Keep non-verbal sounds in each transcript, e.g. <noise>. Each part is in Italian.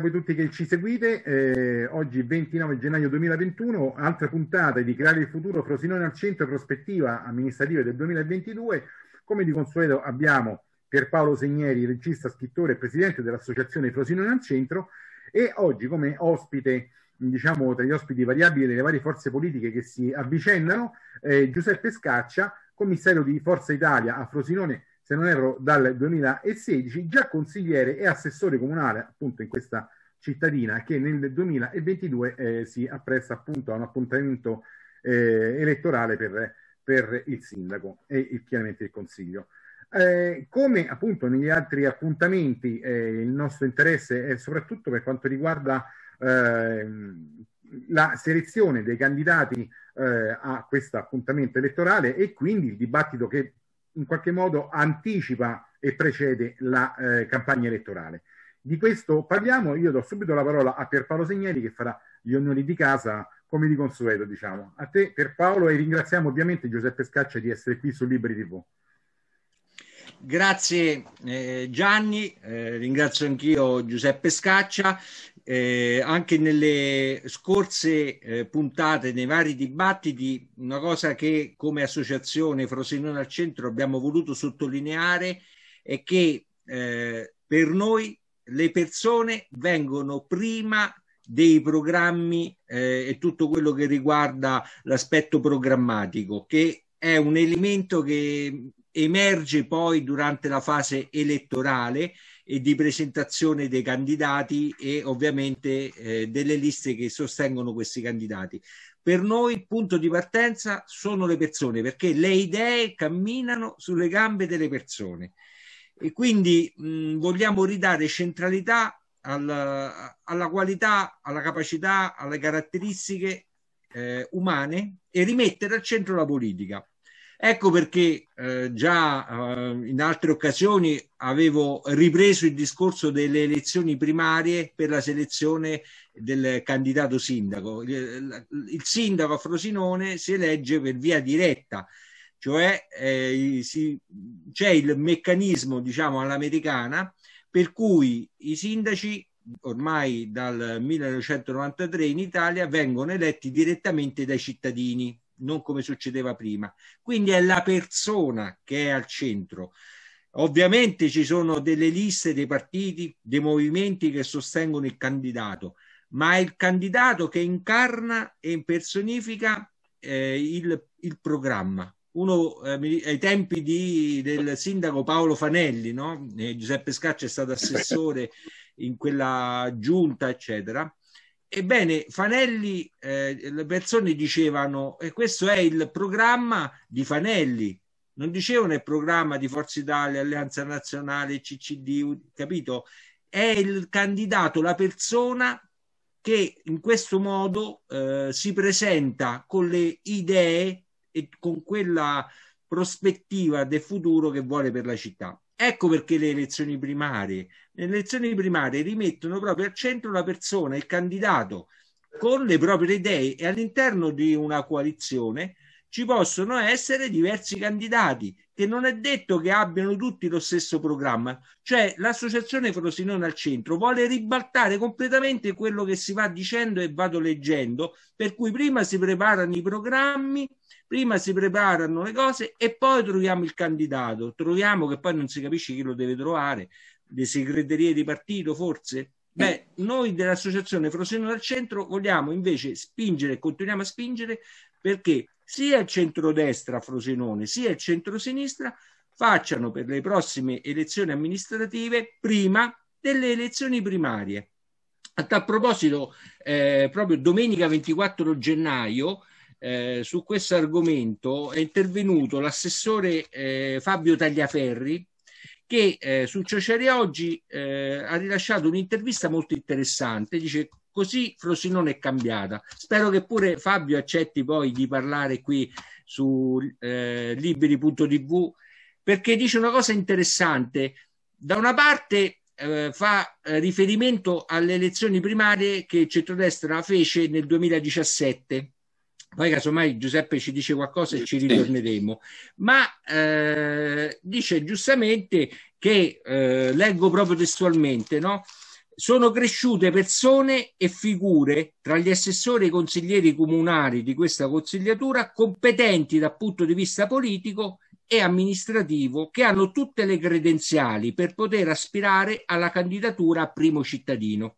a voi tutti che ci seguite. Eh, oggi 29 gennaio 2021, altra puntata di Creare il futuro Frosinone al centro prospettiva amministrativa del 2022. Come di consueto abbiamo Pierpaolo Segneri, regista, scrittore e presidente dell'associazione Frosinone al centro e oggi come ospite diciamo tra gli ospiti variabili delle varie forze politiche che si avvicendano eh, Giuseppe Scaccia, commissario di Forza Italia a Frosinone se non erro dal 2016, già consigliere e assessore comunale appunto in questa cittadina che nel 2022 eh, si appresta appunto a un appuntamento eh, elettorale per, per, il sindaco e il, chiaramente il consiglio. Eh, come appunto negli altri appuntamenti eh, il nostro interesse è soprattutto per quanto riguarda ehm, la selezione dei candidati eh, a questo appuntamento elettorale e quindi il dibattito che in qualche modo anticipa e precede la eh, campagna elettorale. Di questo parliamo, io do subito la parola a Pierpaolo Segneri che farà gli onori di casa come di consueto, diciamo. A te Pierpaolo e ringraziamo ovviamente Giuseppe Scaccia di essere qui su Libri TV. Grazie eh, Gianni, eh, ringrazio anch'io Giuseppe Scaccia eh, anche nelle scorse eh, puntate, nei vari dibattiti, una cosa che come associazione Frosinone al Centro abbiamo voluto sottolineare è che eh, per noi le persone vengono prima dei programmi eh, e tutto quello che riguarda l'aspetto programmatico, che è un elemento che emerge poi durante la fase elettorale e di presentazione dei candidati e ovviamente eh, delle liste che sostengono questi candidati. Per noi il punto di partenza sono le persone perché le idee camminano sulle gambe delle persone e quindi mh, vogliamo ridare centralità alla, alla, qualità, alla capacità, alle caratteristiche eh, umane e rimettere al centro la politica. Ecco perché eh, già eh, in altre occasioni avevo ripreso il discorso delle elezioni primarie per la selezione del candidato sindaco. Il, il sindaco a Frosinone si elegge per via diretta, cioè eh, si, c'è il meccanismo, diciamo, all'americana per cui i sindaci ormai dal 1993 in Italia vengono eletti direttamente dai cittadini non come succedeva prima. Quindi è la persona che è al centro. Ovviamente ci sono delle liste dei partiti, dei movimenti che sostengono il candidato, ma è il candidato che incarna e impersonifica eh, il, il, programma. Uno eh, ai tempi di, del sindaco Paolo Fanelli, no? eh, Giuseppe Scaccia è stato <laughs> assessore in quella giunta, eccetera Ebbene, Fanelli, eh, le persone dicevano, e questo è il programma di Fanelli, non dicevano il programma di Forza Italia, Alleanza Nazionale, CCD, capito? È il candidato, la persona che in questo modo eh, si presenta con le idee e con quella prospettiva del futuro che vuole per la città. Ecco perché le elezioni primarie. Le elezioni primarie rimettono proprio al centro la persona, il candidato, con le proprie idee e all'interno di una coalizione ci possono essere diversi candidati che non è detto che abbiano tutti lo stesso programma. Cioè l'associazione Frosinone al centro vuole ribaltare completamente quello che si va dicendo e vado leggendo, per cui prima si preparano i programmi prima si preparano le cose e poi troviamo il candidato. Troviamo che poi non si capisce chi lo deve trovare, le segreterie di partito forse. Beh, noi dell'associazione Frosinone al Centro vogliamo invece spingere, continuiamo a spingere perché sia il centrodestra Frosinone sia il centrosinistra facciano per le prossime elezioni amministrative prima delle elezioni primarie. A tal proposito, eh, proprio domenica 24 gennaio eh, su questo argomento è intervenuto l'assessore eh, Fabio Tagliaferri che eh, su Ciociari Oggi eh, ha rilasciato un'intervista molto interessante. Dice così Frosinone è cambiata. Spero che pure Fabio accetti poi di parlare qui su eh, liberi.tv perché dice una cosa interessante. Da una parte fa riferimento alle elezioni primarie che il centrodestra fece nel 2017 poi casomai Giuseppe ci dice qualcosa e ci ritorneremo, ma eh, dice giustamente che, eh, leggo proprio testualmente, no? sono cresciute persone e figure tra gli assessori e i consiglieri comunali di questa consigliatura competenti dal punto di vista politico e amministrativo che hanno tutte le credenziali per poter aspirare alla candidatura a primo cittadino.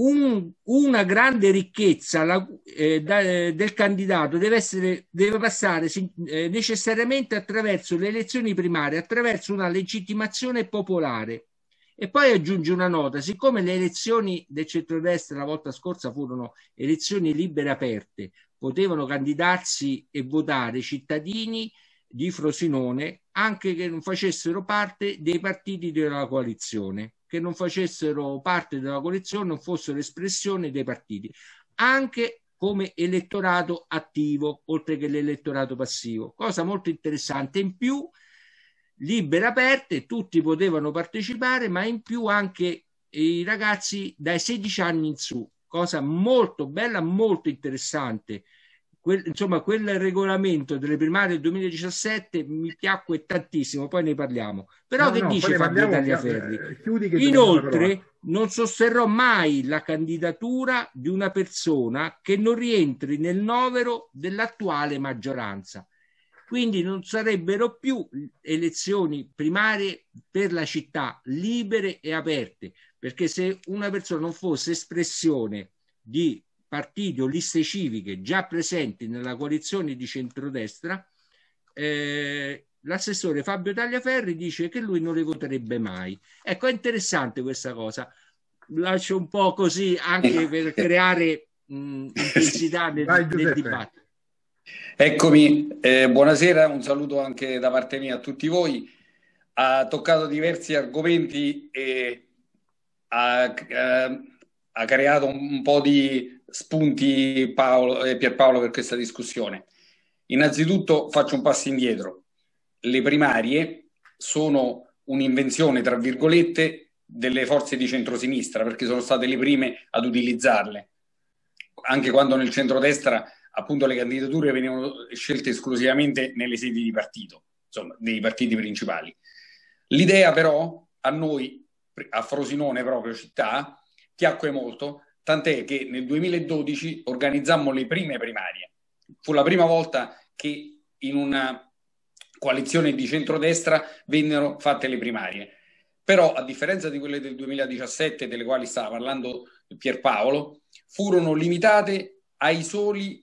Un, una grande ricchezza la, eh, da, eh, del candidato deve, essere, deve passare eh, necessariamente attraverso le elezioni primarie, attraverso una legittimazione popolare. E poi aggiunge una nota, siccome le elezioni del centrodestra la volta scorsa furono elezioni libere aperte, potevano candidarsi e votare cittadini di Frosinone anche che non facessero parte dei partiti della coalizione, che non facessero parte della coalizione, non fossero espressione dei partiti, anche come elettorato attivo, oltre che l'elettorato passivo. Cosa molto interessante. In più, libere aperte, tutti potevano partecipare, ma in più anche i ragazzi dai 16 anni in su, cosa molto bella, molto interessante. Quel, insomma, quel regolamento delle primarie del 2017 mi piacque tantissimo, poi ne parliamo. Però no, che no, dice Fabio Tagliaferri? Eh, Inoltre, non sosterrò mai la candidatura di una persona che non rientri nel novero dell'attuale maggioranza quindi non sarebbero più elezioni primarie per la città libere e aperte, perché se una persona non fosse espressione di partiti o liste civiche già presenti nella coalizione di centrodestra, eh, l'assessore Fabio Tagliaferri dice che lui non le voterebbe mai. Ecco, è interessante questa cosa. Lascio un po' così anche per creare mh, intensità nel, nel dibattito. Eccomi, eh, buonasera, un saluto anche da parte mia a tutti voi. Ha toccato diversi argomenti e ha, eh, ha creato un po' di spunti Paolo, eh, Pierpaolo per questa discussione. Innanzitutto faccio un passo indietro. Le primarie sono un'invenzione, tra virgolette, delle forze di centrosinistra, perché sono state le prime ad utilizzarle. Anche quando nel centrodestra appunto le candidature venivano scelte esclusivamente nelle sedi di partito, insomma, dei partiti principali. L'idea però a noi, a Frosinone proprio città, piacque molto, tant'è che nel 2012 organizzammo le prime primarie. Fu la prima volta che in una coalizione di centrodestra vennero fatte le primarie. Però, a differenza di quelle del 2017, delle quali stava parlando Pierpaolo, furono limitate ai soli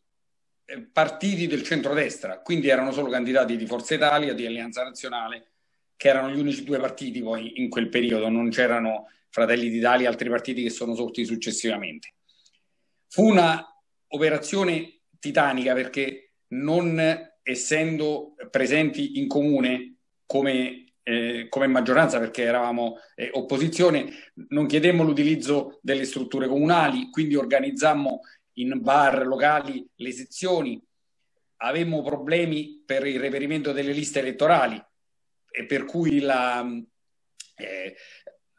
eh, partiti del centrodestra, quindi erano solo candidati di Forza Italia, di Alleanza Nazionale, che erano gli unici due partiti poi in quel periodo, non c'erano Fratelli d'Italia e altri partiti che sono sorti successivamente. Fu una operazione titanica perché non essendo presenti in comune come, eh, come maggioranza, perché eravamo eh, opposizione, non chiedemmo l'utilizzo delle strutture comunali, quindi organizzammo in bar, locali, le sezioni, avemmo problemi per il reperimento delle liste elettorali e per cui la, eh,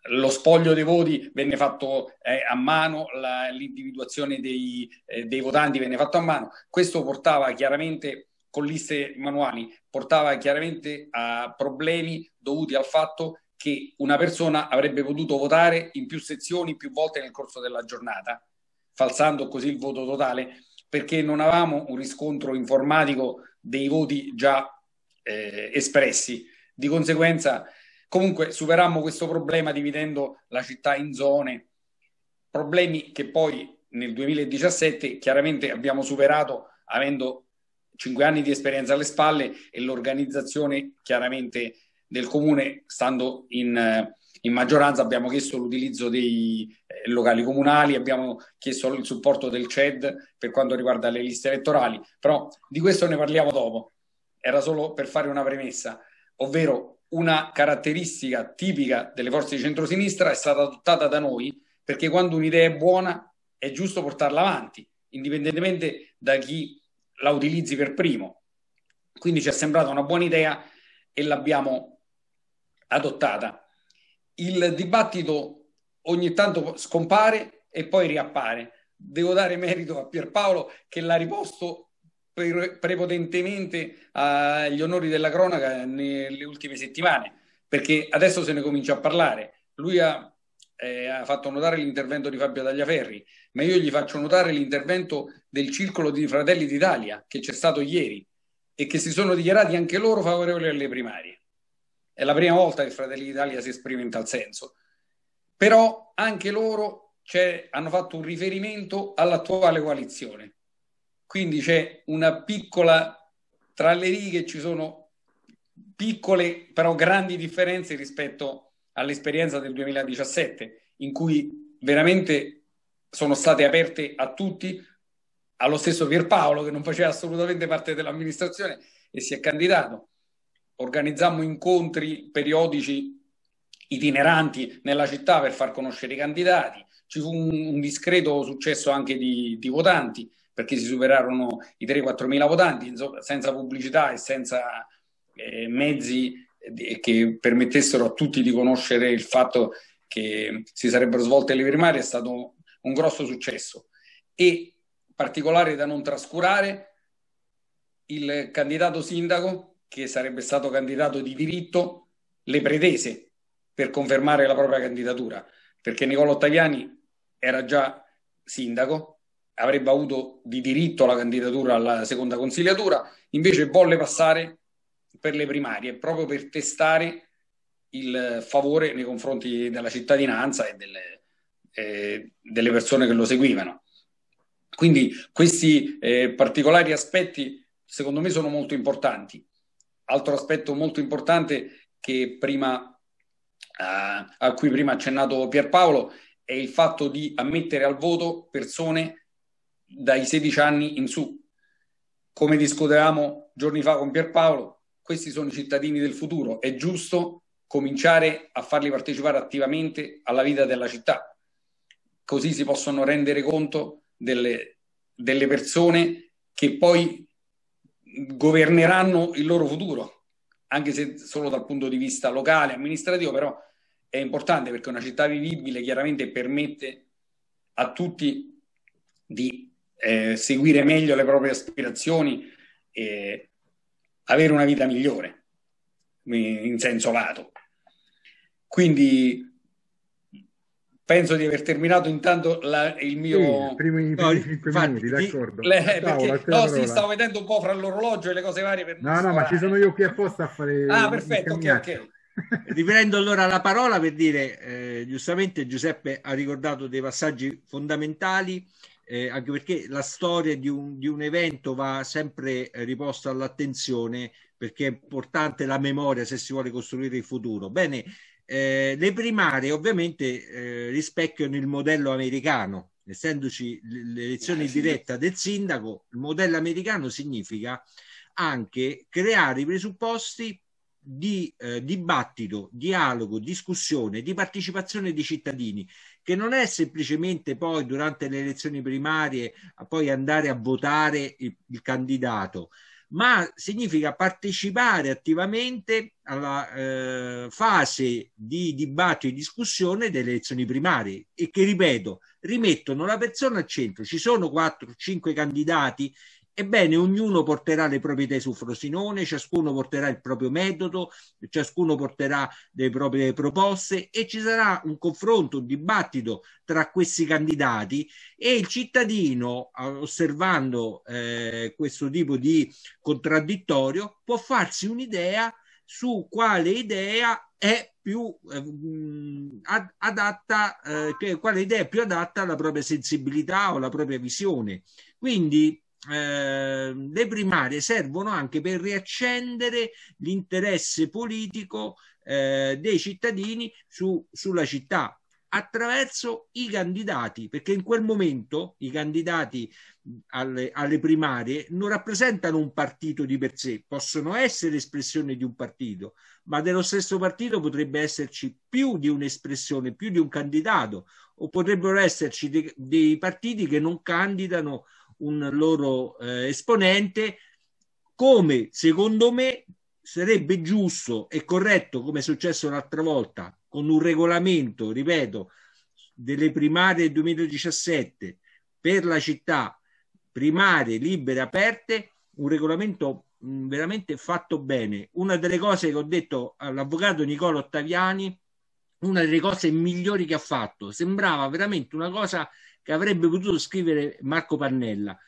lo spoglio dei voti venne fatto eh, a mano, la, l'individuazione dei, eh, dei votanti venne fatto a mano. Questo portava chiaramente con liste manuali, portava chiaramente a problemi dovuti al fatto che una persona avrebbe potuto votare in più sezioni più volte nel corso della giornata falsando così il voto totale, perché non avevamo un riscontro informatico dei voti già eh, espressi. Di conseguenza, comunque, superammo questo problema dividendo la città in zone, problemi che poi nel 2017 chiaramente abbiamo superato avendo cinque anni di esperienza alle spalle e l'organizzazione chiaramente del comune stando in, in maggioranza abbiamo chiesto l'utilizzo dei eh, locali comunali, abbiamo chiesto il supporto del CED per quanto riguarda le liste elettorali, però di questo ne parliamo dopo. Era solo per fare una premessa, ovvero una caratteristica tipica delle forze di centrosinistra è stata adottata da noi perché quando un'idea è buona è giusto portarla avanti, indipendentemente da chi la utilizzi per primo. Quindi ci è sembrata una buona idea e l'abbiamo adottata il dibattito ogni tanto scompare e poi riappare. Devo dare merito a Pierpaolo che l'ha riposto prepotentemente agli onori della cronaca nelle ultime settimane, perché adesso se ne comincia a parlare. Lui ha eh, ha fatto notare l'intervento di Fabio Tagliaferri, ma io gli faccio notare l'intervento del Circolo di Fratelli d'Italia che c'è stato ieri e che si sono dichiarati anche loro favorevoli alle primarie. È la prima volta che Fratelli d'Italia si esprime in tal senso. Però anche loro hanno fatto un riferimento all'attuale coalizione. Quindi c'è una piccola, tra le righe ci sono piccole però grandi differenze rispetto all'esperienza del 2017, in cui veramente sono state aperte a tutti, allo stesso Pierpaolo che non faceva assolutamente parte dell'amministrazione e si è candidato. Organizzammo incontri periodici itineranti nella città per far conoscere i candidati. Ci fu un, discreto successo anche di, di, votanti perché si superarono i 3-4 mila votanti insomma, senza pubblicità e senza eh, mezzi che permettessero a tutti di conoscere il fatto che si sarebbero svolte le primarie è stato un grosso successo. E particolare da non trascurare il candidato sindaco che sarebbe stato candidato di diritto le pretese per confermare la propria candidatura perché Nicola Ottaviani era già sindaco avrebbe avuto di diritto la candidatura alla seconda consigliatura invece volle passare per le primarie, proprio per testare il favore nei confronti della cittadinanza e delle, eh, delle persone che lo seguivano. Quindi questi eh, particolari aspetti secondo me sono molto importanti. Altro aspetto molto importante prima, uh, a cui prima ha accennato Pierpaolo è il fatto di ammettere al voto persone dai 16 anni in su. Come discutevamo giorni fa con Pierpaolo, questi sono i cittadini del futuro, è giusto cominciare a farli partecipare attivamente alla vita della città, così si possono rendere conto delle, delle persone che poi governeranno il loro futuro, anche se solo dal punto di vista locale, amministrativo, però è importante perché una città vivibile chiaramente permette a tutti di eh, seguire meglio le proprie aspirazioni e avere una vita migliore in senso lato. Quindi penso di aver terminato intanto la, il mio... Sì, primi, primi 5 no, minuti, d'accordo. Le, perché, no, sì, stavo vedendo un po' fra l'orologio e le cose varie per No, no, ma ci sono io qui apposta a fare... Ah, perfetto, ok, ok. <laughs> Riprendo allora la parola per dire, eh, giustamente Giuseppe ha ricordato dei passaggi fondamentali eh, anche perché la storia di un, di un evento va sempre eh, riposta all'attenzione perché è importante la memoria se si vuole costruire il futuro. Bene, eh, le primarie ovviamente eh, rispecchiano il modello americano, essendoci l'elezione eh, diretta del sindaco, il modello americano significa anche creare i presupposti di eh, dibattito, dialogo, discussione, di partecipazione dei cittadini, che non è semplicemente poi durante le elezioni primarie poi andare a votare il, il candidato, ma significa partecipare attivamente alla eh, fase di dibattito e discussione delle elezioni primarie e che, ripeto, rimettono la persona al centro. Ci sono 4-5 candidati Ebbene, ognuno porterà le proprie idee su Frosinone, ciascuno porterà il proprio metodo, ciascuno porterà le proprie proposte e ci sarà un confronto, un dibattito tra questi candidati e il cittadino, osservando eh, questo tipo di contraddittorio, può farsi un'idea su quale idea è più eh, adatta, eh, quale idea è più adatta alla propria sensibilità o alla propria visione. Quindi eh, le primarie servono anche per riaccendere l'interesse politico eh, dei cittadini su, sulla città attraverso i candidati, perché in quel momento i candidati alle, alle, primarie non rappresentano un partito di per sé, possono essere espressione di un partito, ma dello stesso partito potrebbe esserci più di un'espressione, più di un candidato, o potrebbero esserci dei, dei partiti che non candidano un loro eh, esponente, come secondo me sarebbe giusto e corretto, come è successo l'altra volta, con un regolamento, ripeto, delle primarie 2017 per la città, primarie libere aperte, un regolamento mh, veramente fatto bene. Una delle cose che ho detto all'avvocato Nicola Ottaviani una delle cose migliori che ha fatto. Sembrava veramente una cosa che avrebbe potuto scrivere Marco Pannella.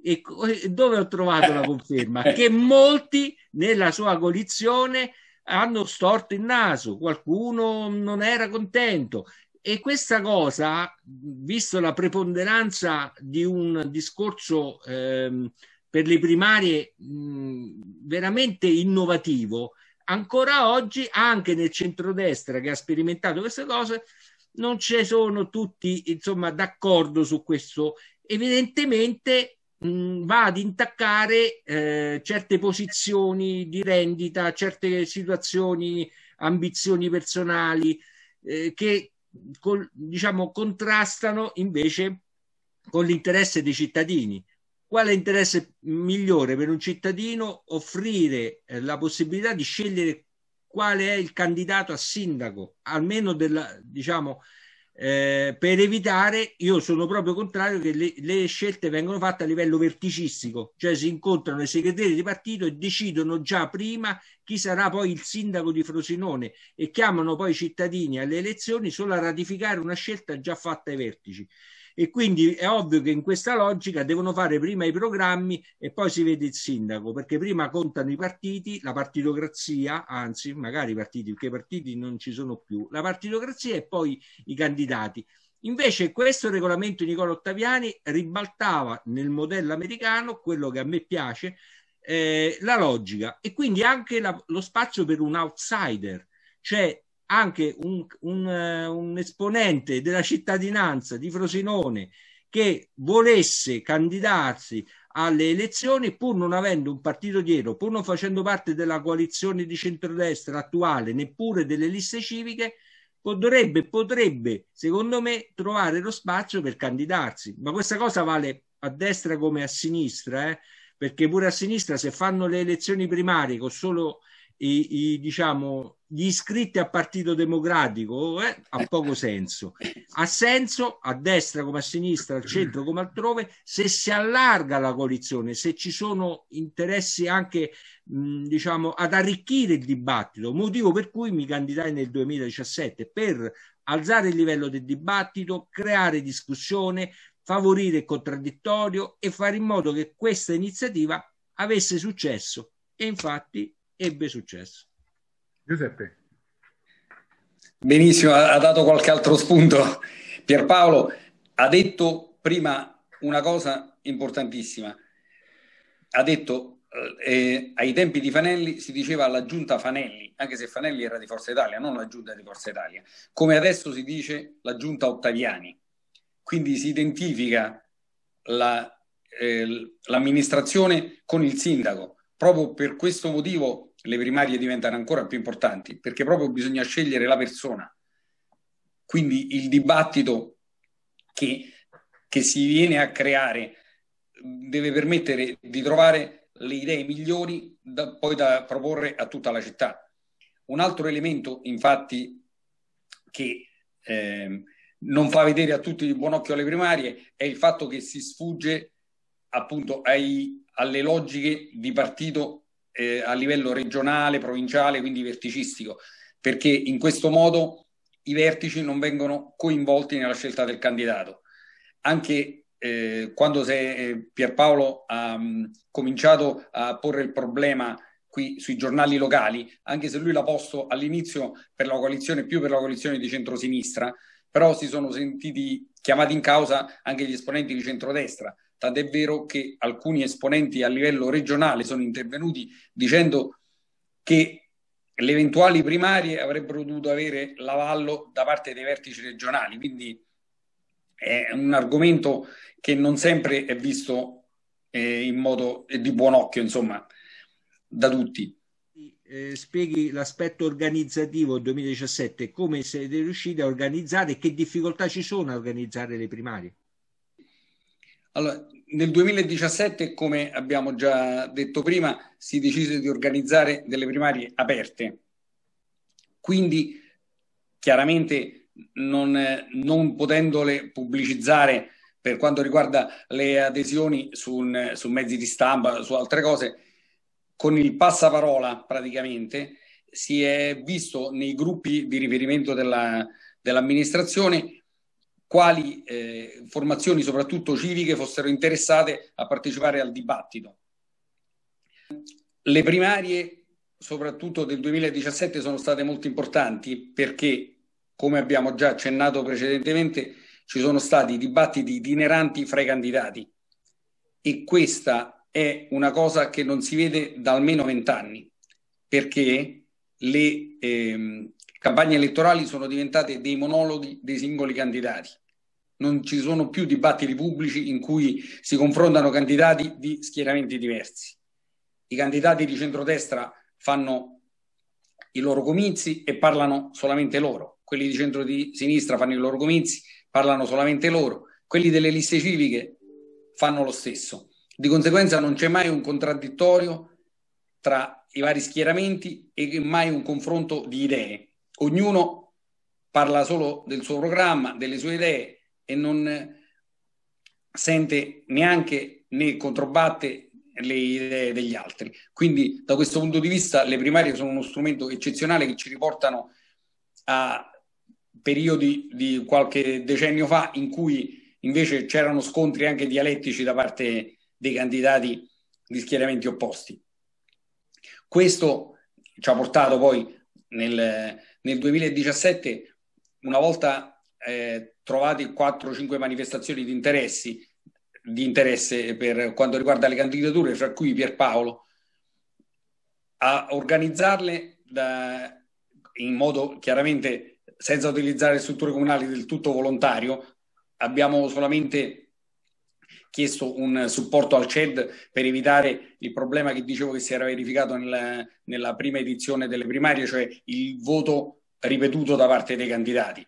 E dove ho trovato la conferma? <laughs> che molti nella sua coalizione hanno storto il naso, qualcuno non era contento. E questa cosa, visto la preponderanza di un discorso ehm, per le primarie mh, veramente innovativo, ancora oggi anche nel centrodestra che ha sperimentato queste cose non ci sono tutti insomma d'accordo su questo. Evidentemente mh, va ad intaccare eh, certe posizioni di rendita certe situazioni ambizioni personali eh, che col, diciamo contrastano invece con l'interesse dei cittadini. Quale interesse migliore per un cittadino? Offrire eh, la possibilità di scegliere quale è il candidato a sindaco, almeno della, diciamo, eh, per evitare, io sono proprio contrario che le, le, scelte vengono fatte a livello verticistico, cioè si incontrano i segretari di partito e decidono già prima chi sarà poi il sindaco di Frosinone e chiamano poi i cittadini alle elezioni solo a ratificare una scelta già fatta ai vertici e quindi è ovvio che in questa logica devono fare prima i programmi e poi si vede il sindaco, perché prima contano i partiti, la partitocrazia, anzi magari i partiti, perché i partiti non ci sono più, la partitocrazia e poi i candidati. Invece questo regolamento di Nicola Ottaviani ribaltava nel modello americano, quello che a me piace, eh, la logica e quindi anche la, lo spazio per un outsider, cioè anche un, un, un esponente della cittadinanza di Frosinone che volesse candidarsi alle elezioni pur non avendo un partito dietro, pur non facendo parte della coalizione di centrodestra attuale, neppure delle liste civiche, potrebbe, potrebbe, secondo me, trovare lo spazio per candidarsi. Ma questa cosa vale a destra come a sinistra, eh? perché pure a sinistra se fanno le elezioni primarie con solo i, i, diciamo, gli iscritti al Partito Democratico eh, ha poco senso. Ha senso a destra come a sinistra, al centro come altrove, se si allarga la coalizione, se ci sono interessi anche mh, diciamo, ad arricchire il dibattito, motivo per cui mi candidai nel 2017 per alzare il livello del dibattito, creare discussione, favorire il contraddittorio e fare in modo che questa iniziativa avesse successo. E infatti ebbe successo. Giuseppe. Benissimo, ha dato qualche altro spunto. Pierpaolo ha detto prima una cosa importantissima. Ha detto eh, ai tempi di Fanelli si diceva la giunta Fanelli, anche se Fanelli era di Forza Italia, non la giunta di Forza Italia, come adesso si dice la giunta Ottaviani. Quindi si identifica la, eh, l'amministrazione con il sindaco. Proprio per questo motivo le primarie diventano ancora più importanti perché proprio bisogna scegliere la persona. Quindi il dibattito che, che si viene a creare deve permettere di trovare le idee migliori da, poi da proporre a tutta la città. Un altro elemento, infatti, che eh, non fa vedere a tutti di buon occhio alle primarie è il fatto che si sfugge appunto ai, alle logiche di partito eh, a livello regionale, provinciale, quindi verticistico, perché in questo modo i vertici non vengono coinvolti nella scelta del candidato. Anche eh, quando se, eh, Pierpaolo ha um, cominciato a porre il problema qui sui giornali locali, anche se lui l'ha posto all'inizio per la coalizione, più per la coalizione di centrosinistra, però si sono sentiti chiamati in causa anche gli esponenti di centrodestra tant'è vero che alcuni esponenti a livello regionale sono intervenuti dicendo che le eventuali primarie avrebbero dovuto avere l'avallo da parte dei vertici regionali, quindi è un argomento che non sempre è visto eh, in modo di buon occhio, insomma, da tutti. Eh, spieghi l'aspetto organizzativo 2017, come siete riusciti a organizzare e che difficoltà ci sono a organizzare le primarie? Allora, nel 2017, come abbiamo già detto prima, si decise di organizzare delle primarie aperte. Quindi, chiaramente, non, non potendole pubblicizzare per quanto riguarda le adesioni su, su mezzi di stampa, su altre cose, con il passaparola praticamente, si è visto nei gruppi di riferimento della, dell'amministrazione quali eh, formazioni, soprattutto civiche, fossero interessate a partecipare al dibattito. Le primarie, soprattutto del 2017, sono state molto importanti perché, come abbiamo già accennato precedentemente, ci sono stati dibattiti itineranti fra i candidati e questa è una cosa che non si vede da almeno vent'anni perché le eh, campagne elettorali sono diventate dei monologhi dei singoli candidati. Non ci sono più dibattiti pubblici in cui si confrontano candidati di schieramenti diversi. I candidati di centrodestra fanno i loro comizi e parlano solamente loro. Quelli di centro di sinistra fanno i loro comizi, parlano solamente loro. Quelli delle liste civiche fanno lo stesso. Di conseguenza non c'è mai un contraddittorio tra i vari schieramenti e mai un confronto di idee. Ognuno parla solo del suo programma, delle sue idee e non sente neanche né controbatte le idee degli altri. Quindi da questo punto di vista le primarie sono uno strumento eccezionale che ci riportano a periodi di qualche decennio fa in cui invece c'erano scontri anche dialettici da parte dei candidati di schieramenti opposti. Questo ci ha portato poi nel, nel 2017, una volta eh, trovate 4-5 manifestazioni di interessi, di interesse per quanto riguarda le candidature, fra cui Pierpaolo, a organizzarle da, in modo chiaramente senza utilizzare strutture comunali del tutto volontario. Abbiamo solamente chiesto un supporto al CED per evitare il problema che dicevo che si era verificato nella, nella prima edizione delle primarie, cioè il voto ripetuto da parte dei candidati.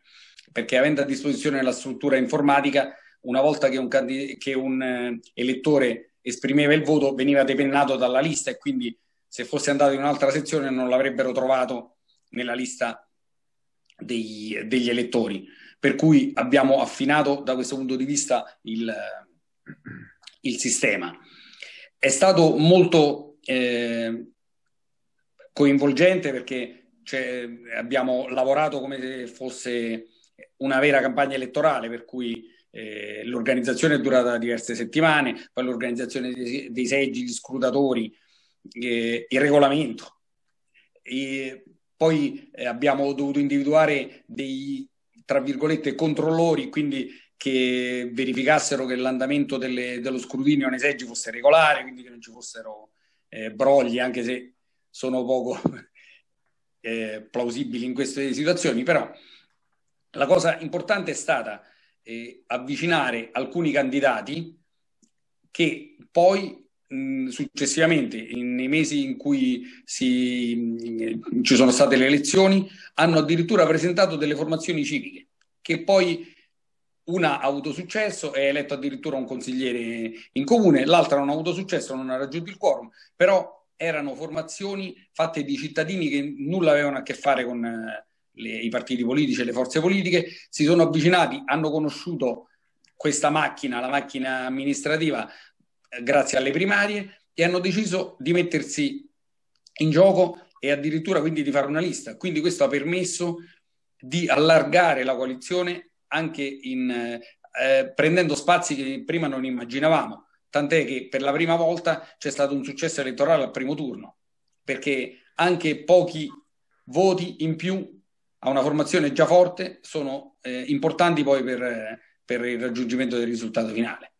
Perché avendo a disposizione la struttura informatica, una volta che un, candid- che un eh, elettore esprimeva il voto, veniva depennato dalla lista e quindi se fosse andato in un'altra sezione non l'avrebbero trovato nella lista degli, degli elettori. Per cui abbiamo affinato da questo punto di vista il, il sistema. È stato molto eh, coinvolgente perché cioè, abbiamo lavorato come se fosse una vera campagna elettorale, per cui eh, l'organizzazione è durata diverse settimane, poi l'organizzazione dei, seggi, gli scrutatori, eh, il regolamento. E poi eh, abbiamo dovuto individuare dei, tra virgolette, controllori, quindi che verificassero che l'andamento delle, dello scrutinio nei seggi fosse regolare, quindi che non ci fossero eh, brogli, anche se sono poco eh, plausibili in queste situazioni, però la cosa importante è stata eh, avvicinare alcuni candidati che poi mh, successivamente, in, nei mesi in cui si, mh, ci sono state le elezioni, hanno addirittura presentato delle formazioni civiche che poi una ha avuto successo, è eletto addirittura un consigliere in comune, l'altra non ha avuto successo, non ha raggiunto il quorum, però erano formazioni fatte di cittadini che nulla avevano a che fare con eh, le, i partiti politici e le forze politiche, si sono avvicinati, hanno conosciuto questa macchina, la macchina amministrativa, eh, grazie alle primarie, e hanno deciso di mettersi in gioco e addirittura quindi di fare una lista. Quindi questo ha permesso di allargare la coalizione anche in, eh, prendendo spazi che prima non immaginavamo. Tant'è che per la prima volta c'è stato un successo elettorale al primo turno, perché anche pochi voti in più a una formazione già forte sono eh, importanti poi per, per, il raggiungimento del risultato finale.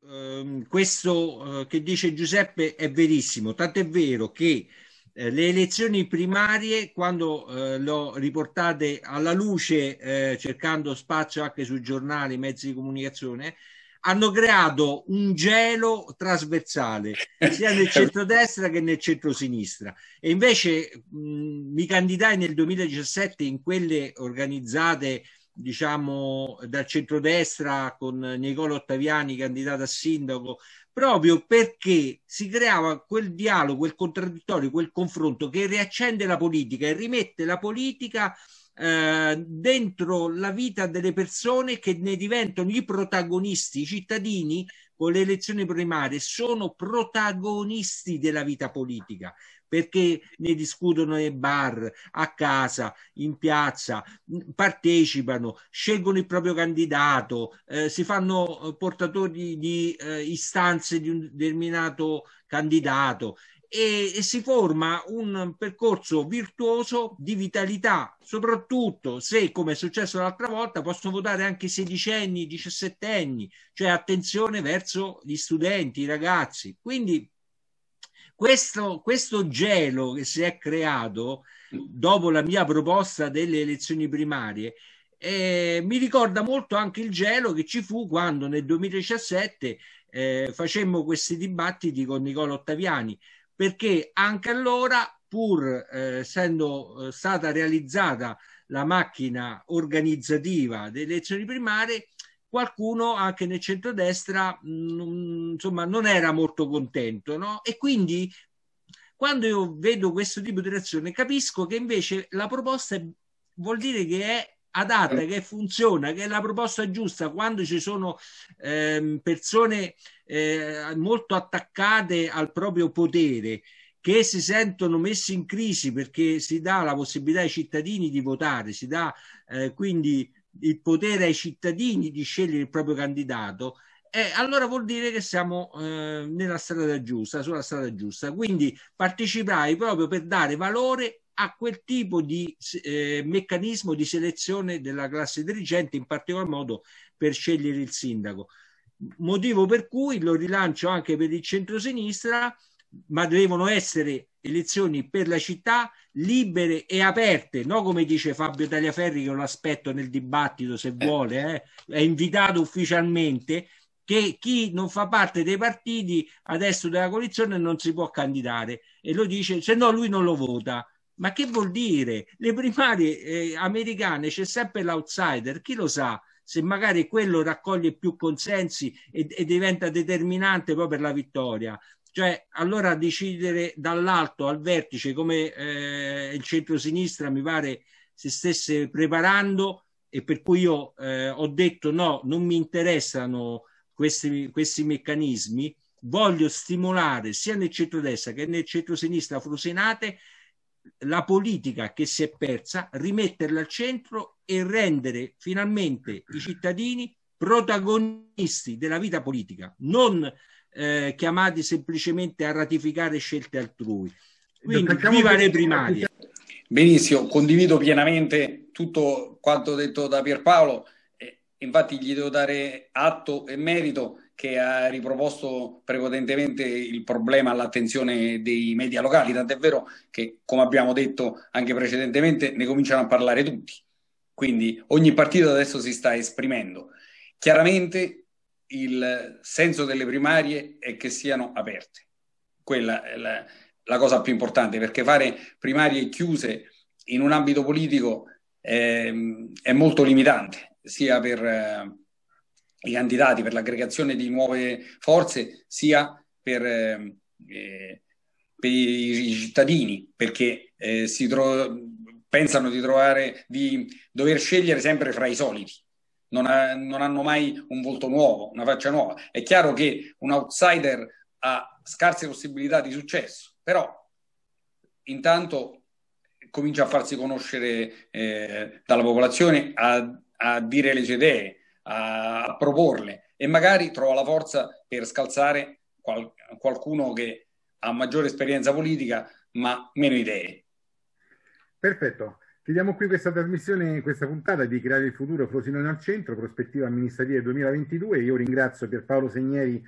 Uh, questo uh, che dice Giuseppe è verissimo, tanto è vero che eh, le elezioni primarie, quando eh, l'ho riportate alla luce, eh, cercando spazio anche sui giornali, mezzi di comunicazione, hanno creato un gelo trasversale sia nel <laughs> centrodestra che nel centrosinistra. E invece mh, mi candidai nel 2017 in quelle organizzate diciamo dal centrodestra con Nicola Ottaviani candidato a sindaco proprio perché si creava quel dialogo, quel contraddittorio, quel confronto che riaccende la politica e rimette la politica eh, dentro la vita delle persone che ne diventano i protagonisti, i cittadini con le elezioni primarie sono protagonisti della vita politica perché ne discutono nei bar, a casa, in piazza, partecipano, scelgono il proprio candidato, eh, si fanno eh, portatori di eh, istanze di un determinato candidato e, e, si forma un percorso virtuoso di vitalità, soprattutto se, come è successo l'altra volta, possono votare anche sedicenni, diciassettenni, cioè attenzione verso gli studenti, i ragazzi. Quindi questo, questo gelo che si è creato dopo la mia proposta delle elezioni primarie eh, mi ricorda molto anche il gelo che ci fu quando nel 2017 eh, facemmo questi dibattiti con Nicola Ottaviani perché anche allora, pur eh, essendo eh, stata realizzata la macchina organizzativa delle elezioni primarie, qualcuno anche nel centrodestra mh, mm, insomma non era molto contento no? e quindi quando io vedo questo tipo di reazione capisco che invece la proposta vuol dire che è adatta, che funziona, che è la proposta giusta quando ci sono ehm, persone eh, molto attaccate al proprio potere che si sentono messi in crisi perché si dà la possibilità ai cittadini di votare, si dà eh, quindi il potere ai cittadini di scegliere il proprio candidato, eh, allora vuol dire che siamo eh, nella strada giusta, sulla strada giusta. Quindi partecipai proprio per dare valore a quel tipo di eh, meccanismo di selezione della classe dirigente, in particolar modo per scegliere il sindaco. Motivo per cui lo rilancio anche per il centro-sinistra, ma devono essere elezioni per la città libere e aperte, non come dice Fabio Tagliaferri che lo aspetto nel dibattito se vuole, eh, è invitato ufficialmente che chi non fa parte dei partiti adesso della coalizione non si può candidare. E lo dice se no lui non lo vota ma che vuol dire? Le primarie eh, americane c'è sempre l'outsider, chi lo sa? se magari quello raccoglie più consensi e, e, diventa determinante poi per la vittoria. Cioè, allora decidere dall'alto al vertice come eh, il centro-sinistra mi pare si stesse preparando e per cui io eh, ho detto no, non mi interessano questi, questi meccanismi, voglio stimolare sia nel centro-destra che nel centro-sinistra frusinate la politica che si è persa, rimetterla al centro e rendere finalmente i cittadini protagonisti della vita politica, non eh, chiamati semplicemente a ratificare scelte altrui. Quindi viva le primarie. Benissimo, condivido pienamente tutto quanto detto da Pierpaolo, eh, infatti gli devo dare atto e merito che ha riproposto prepotentemente il problema all'attenzione dei media locali, tant'è vero che, come abbiamo detto anche precedentemente, ne cominciano a parlare tutti. Quindi ogni partito adesso si sta esprimendo. Chiaramente il senso delle primarie è che siano aperte. Quella è la, la cosa più importante, perché fare primarie chiuse in un ambito politico è, è molto limitante, sia per... I candidati per l'aggregazione di nuove forze, sia per, eh, eh per i cittadini, perché eh, si tro- pensano di trovare, di dover scegliere sempre fra i soliti. Non, ha, non, hanno mai un volto nuovo, una faccia nuova. È chiaro che un outsider ha scarse possibilità di successo, però intanto comincia a farsi conoscere eh, dalla popolazione, a, a dire le sue idee, a, proporle e magari trova la forza per scalzare qual- qualcuno che ha maggiore esperienza politica ma meno idee. Perfetto. Chiudiamo qui questa trasmissione, questa puntata di Creare il futuro Frosinone al centro, prospettiva amministrativa 2022. Io ringrazio Pierpaolo Segneri,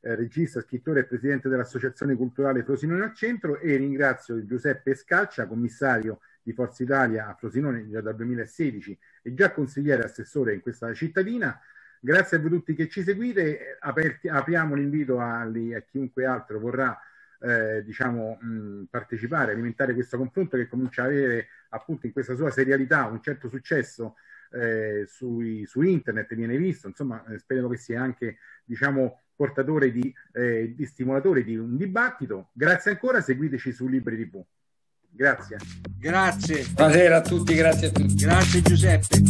eh, regista, scrittore e presidente dell'Associazione Culturale Frosinone al centro e ringrazio Giuseppe Scaccia, commissario di Forza Italia a Frosinone già dal 2016 e già consigliere assessore in questa cittadina. Grazie a voi tutti che ci seguite, Aperti, apriamo l'invito a, a, chiunque altro vorrà eh, diciamo, mh, partecipare, alimentare questo confronto che comincia a avere appunto in questa sua serialità un certo successo eh, sui, su internet, viene visto, insomma eh, speriamo che sia anche diciamo, portatore di, eh, di stimolatore di un dibattito. Grazie ancora, seguiteci su Libri TV. Grazie. Grazie. Buonasera a tutti, grazie a tutti. Grazie Giuseppe.